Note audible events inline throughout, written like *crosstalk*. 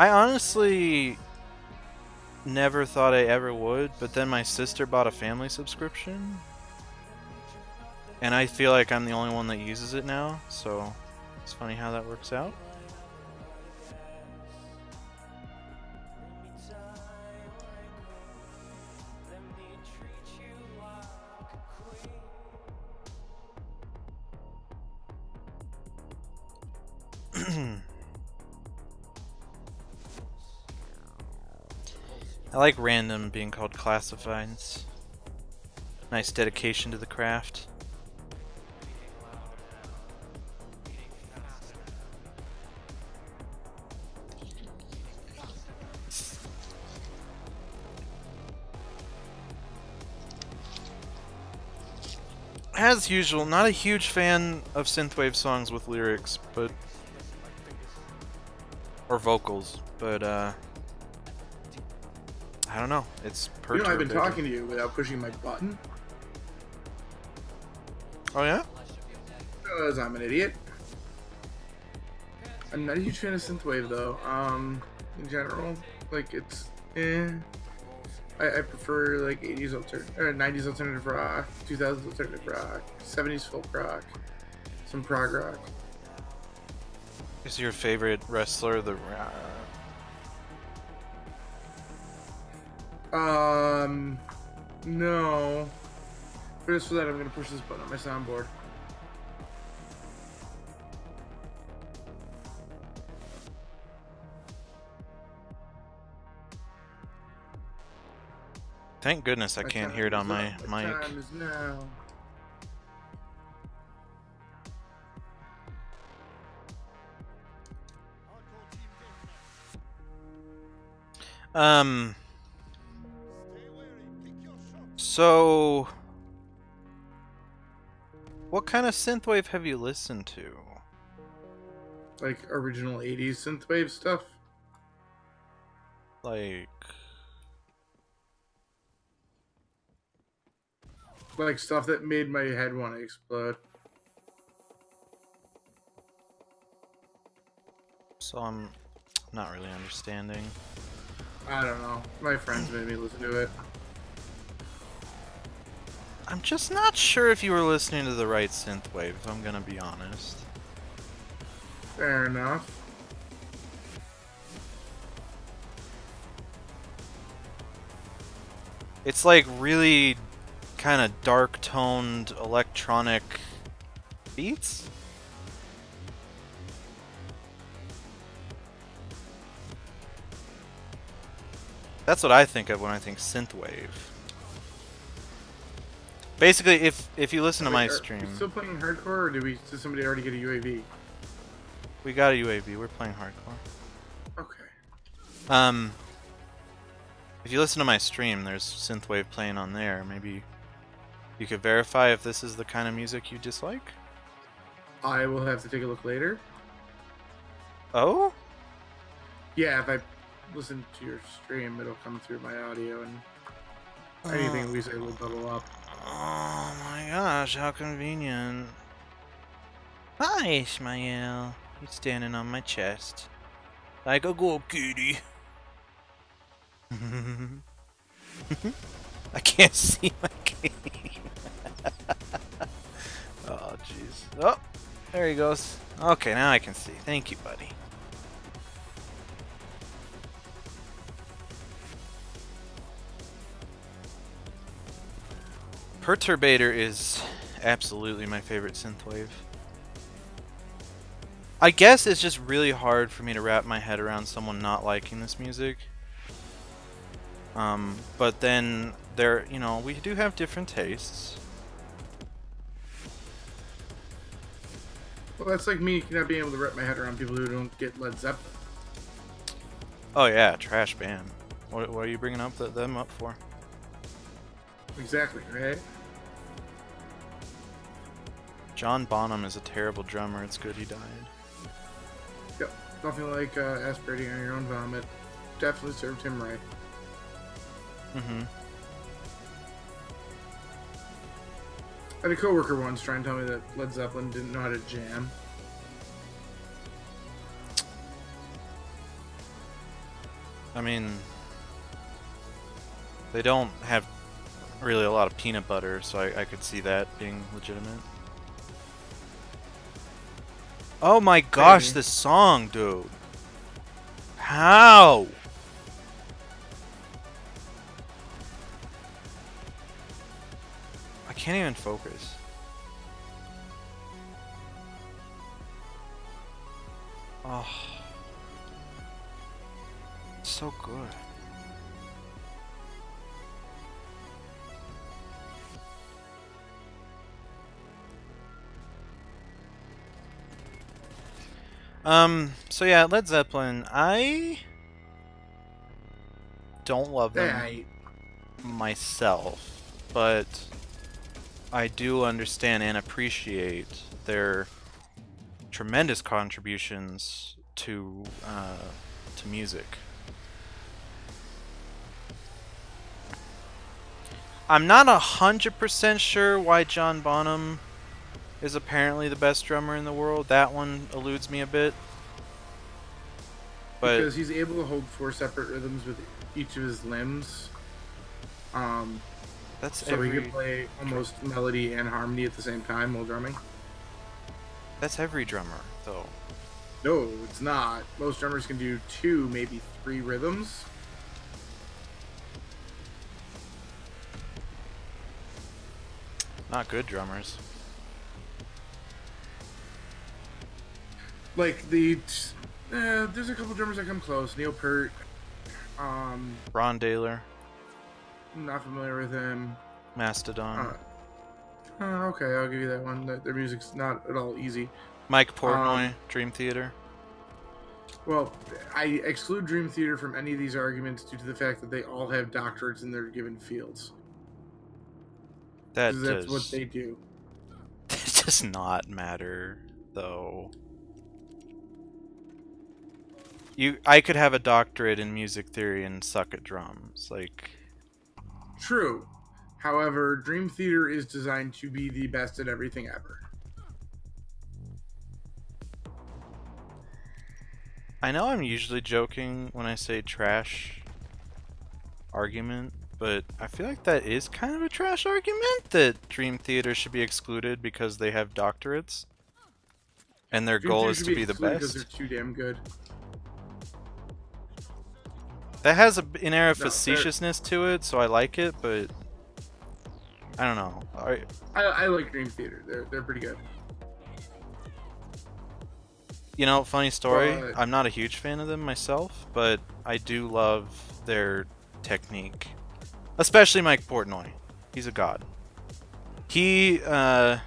I honestly never thought I ever would, but then my sister bought a family subscription. And I feel like I'm the only one that uses it now, so it's funny how that works out. *clears throat* I like random being called classifieds. Nice dedication to the craft. As usual, not a huge fan of synthwave songs with lyrics, but or vocals, but uh I don't know. It's You know, I've been talking to you without pushing my button Oh yeah? because I'm an idiot. I'm not a huge fan of synthwave though. Um, in general, like it's eh. I, I prefer like 80s alternative, or 90s alternative rock, 2000s alternative rock, 70s folk rock, some prog rock. Is your favorite wrestler the Um, no. But just for that, I'm gonna push this button on my soundboard. Thank goodness I My can't hear it on my up. Mic. Time is now. Um. So, what kind of synthwave have you listened to? Like original 80s synthwave stuff. Like, Like stuff that made my head want to explode. so I'm not really understanding. I don't know. My friends made me listen to it. I'm just not sure if you were listening to the right synthwave. If I'm gonna be honest. Fair enough. It's like really kind of dark toned electronic beats. That's what I think of when I think synthwave. Basically, if if you listen to my are stream, we still playing hardcore, or did we? Did somebody already get a UAV? we got a UAV. We're playing hardcore. Okay. Um, if you listen to my stream, there's synthwave playing on there. Maybe you could verify if this is the kind of music you dislike. I will have to take a look later. Oh, Yeah, if I listen to your stream, it'll come through my audio, and anything we say will bubble up. Oh my gosh, how convenient. Hi, Ishmael. He's standing on my chest. Like a good kitty. *laughs* I can't see my game. *laughs* oh, jeez. Oh, there he goes. Okay, now I can see. Thank you, buddy. Perturbator is absolutely my favorite synthwave. I guess it's just really hard for me to wrap my head around someone not liking this music. Um, but then there, you know, we do have different tastes. Well, that's like me not being able to wrap my head around people who don't get Led Zeppelin. Oh yeah, trash band. What, what are you bringing up th them up for? Exactly, right? John Bonham is a terrible drummer. It's good he died. Yep. Nothing like uh, aspirating on your own vomit. Definitely served him right. Mm-hmm. I had a coworker once try and tell me that Led Zeppelin didn't know how to jam. I mean, they don't have really a lot of peanut butter, so I, I could see that being legitimate. Oh my gosh, Maybe. this song, dude. How? I can't even focus. Oh. So good. Um, so yeah, Led Zeppelin, I don't love them myself, but I do understand and appreciate their tremendous contributions to uh, to music. I'm not a hundred percent sure why John Bonham is apparently the best drummer in the world. That one eludes me a bit. But because he's able to hold four separate rhythms with each of his limbs. Um, that's so he can play almost melody and harmony at the same time while drumming. that's every drummer though. No, it's not. Most drummers can do two, maybe three rhythms. Not good drummers. Like the, uh, there's a couple drummers that come close. Neil Peart. Um, Ron Dailor, I'm not familiar with him. Mastodon, Uh, uh, okay, I'll give you that one. Their- music's not at all easy. Mike Portnoy, um, Dream Theater. Well, I exclude Dream Theater from any of these arguments due to the fact that they all have doctorates in their given fields. That that's does what they do. *laughs* that does not matter though. You, I could have a doctorate in music theory and suck at drums. Like, True. However, Dream Theater is designed to be the best at everything ever. I know I'm usually joking when I say trash argument, but I feel like that is kind of a trash argument that Dream Theater should be excluded because they have doctorates. And their Dream goal Theater is to be the excluded Because best. they're too damn good. That has a, an air of No, facetiousness to it, so I like it, but I don't know. I, I, I like Dream Theater. They're they're pretty good. you know, funny story. But- I'm not a huge fan of them myself, but I do love their technique, especially Mike Portnoy. He's a god. He, uh,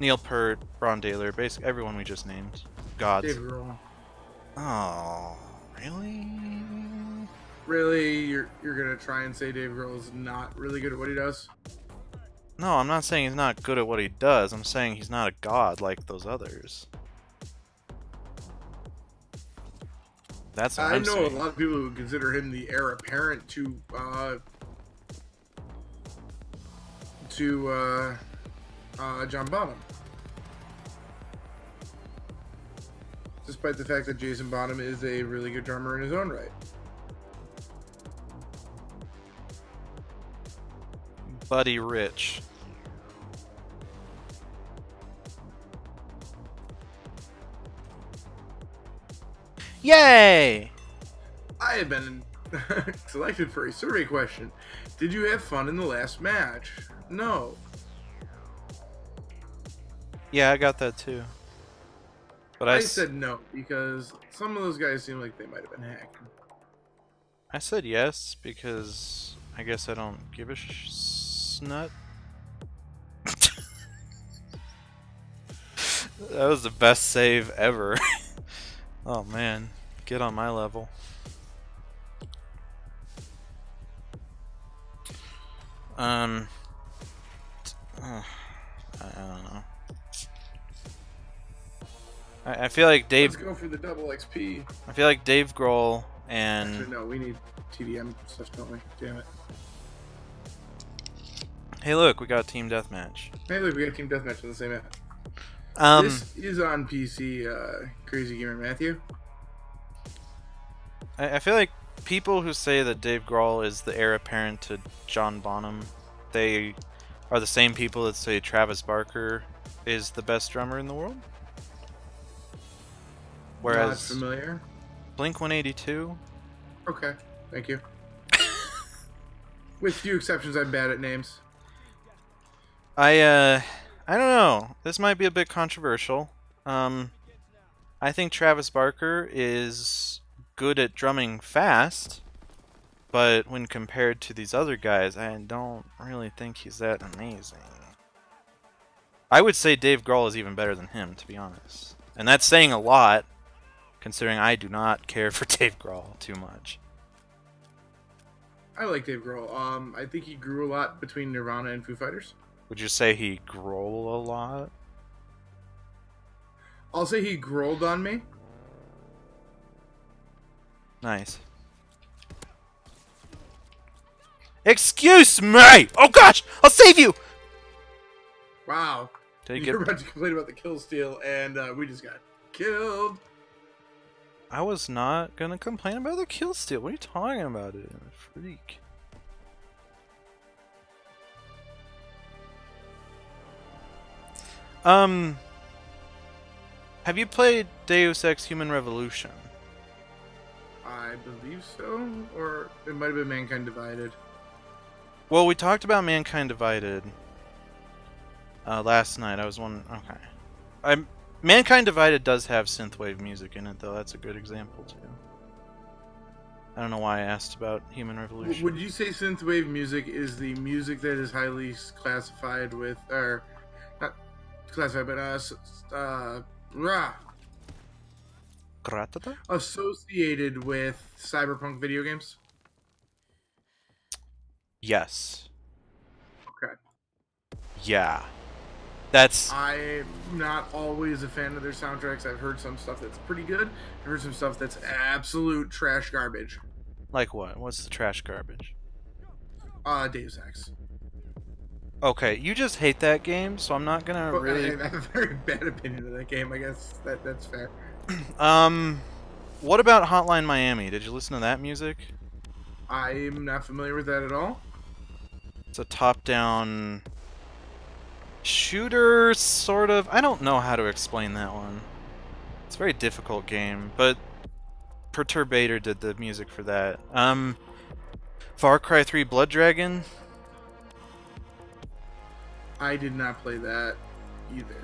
Neil Peart, Ron Dailor, basically everyone we just named, gods. Oh, really? Really, you're you're gonna try and say Dave Grohl is not really good at what he does? No, I'm not saying he's not good at what he does. I'm saying he's not a god like those others. That's I I'm know saying. a lot of people who consider him the heir apparent to uh, to uh, uh, John Bonham. Despite the fact that Jason Bonham is a really good drummer in his own right. Buddy Rich. Yay! I have been *laughs* selected for a survey question. Did you have fun in the last match? No. Yeah, I got that too. But I said no because some of those guys seem like they might have been hacking. I said yes because I guess I don't give a sh- snut. *laughs* that was the best save ever. *laughs* oh man, get on my level. Um, t- uh, I, I don't know. I, I feel like Dave. Let's go for the double XP. I feel like Dave Grohl Actually, and no, we need TDM stuff, don't we? Damn it. Hey, look, we got team deathmatch. Hey, look, we got Team Deathmatch on the same app. Um, this is on PC, uh, Crazy Gamer Matthew. I, I feel like people who say that Dave Grohl is the heir apparent to John Bonham, they are the same people that say Travis Barker is the best drummer in the world. Not familiar. Blink 182, Okay, thank you. *laughs* With few exceptions, I'm bad at names. I uh, I don't know. This might be a bit controversial. Um, I think Travis Barker is good at drumming fast, but when compared to these other guys, I don't really think he's that amazing. I would say Dave Grohl is even better than him, to be honest, and that's saying a lot, considering I do not care for *laughs* Dave Grohl too much. I like Dave Grohl. Um, I think he grew a lot between Nirvana and Foo Fighters. Would you say he Grohl a lot? I'll say he growled on me. Nice. Excuse me! Oh gosh! I'll save you! Wow. Did you were about to complain about the kill steal, and uh, we just got killed. I was not gonna complain about the kill steal. What are you talking about? It freak. Um, have you played Deus Ex: Human Revolution? I believe so, or it might have been Mankind Divided. Well, we talked about Mankind Divided uh, last night. I was one. Okay, I'm Mankind Divided does have synthwave music in it, though. That's a good example too. I don't know why I asked about Human Revolution. Would you say synthwave music is the music that is highly classified with, or classified, but uh, uh, rah, Gratata? associated with cyberpunk video games? Yes. Okay. Yeah. That's I'm not always a fan of their soundtracks. I've heard some stuff that's pretty good. I've heard some stuff that's absolute trash garbage. like what? What's the trash garbage? Uh, Deus Ex. Okay, you just hate that game, so I'm not gonna But really. I, I have a very *laughs* bad opinion of that game. I guess that that's fair. *clears throat* Um, what about Hotline Miami? Did you listen to that music? I'm not familiar with that at all. It's a top-down shooter, sort of. I don't know how to explain that one. It's a very difficult game, but Perturbator did the music for that. Um, Far Cry 3 Blood Dragon. I did not play that either.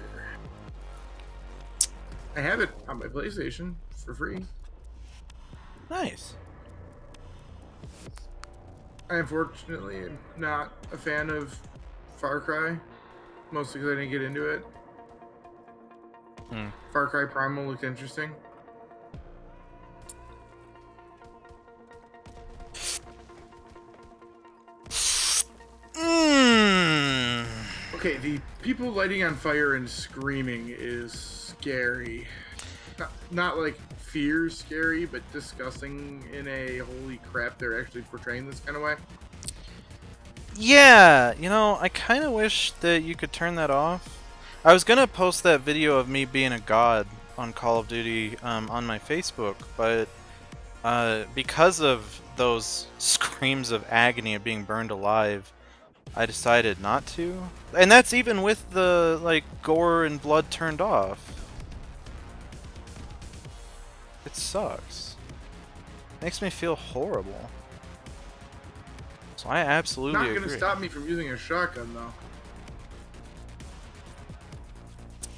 I have it on my PlayStation for free. Nice. I unfortunately am not a fan of Far Cry, mostly because I didn't get into it. Hmm. Far Cry Primal looked interesting. Okay, the people lighting on fire and screaming is scary. Not, not like fear scary, but disgusting in a holy crap, they're actually portraying this kind of way. Yeah, you know, I kind of wish that you could turn that off. I was gonna post that video of me being a god on Call of Duty um, on my Facebook, but uh, because of those *laughs* screams of agony of being burned alive, I decided not to. And that's even with the like gore and blood turned off. It sucks. Makes me feel horrible. So I absolutely Not gonna agree. stop me from using a shotgun though.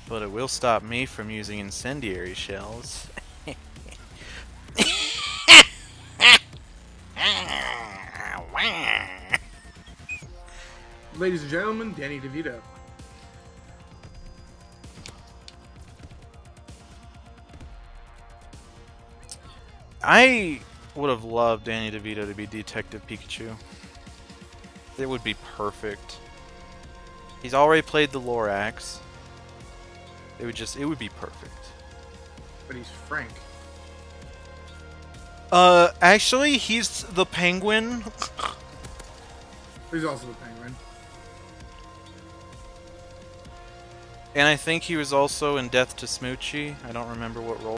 But it will stop me from using incendiary shells. *laughs* Ladies and gentlemen, Danny DeVito. I would have loved Danny DeVito to be Detective Pikachu. It would be perfect. He's already played the Lorax. It would just, it would be perfect. But he's Frank. Uh, actually, he's the penguin. He's also the penguin. And I think he was also in Death to Smoochy. I don't remember what role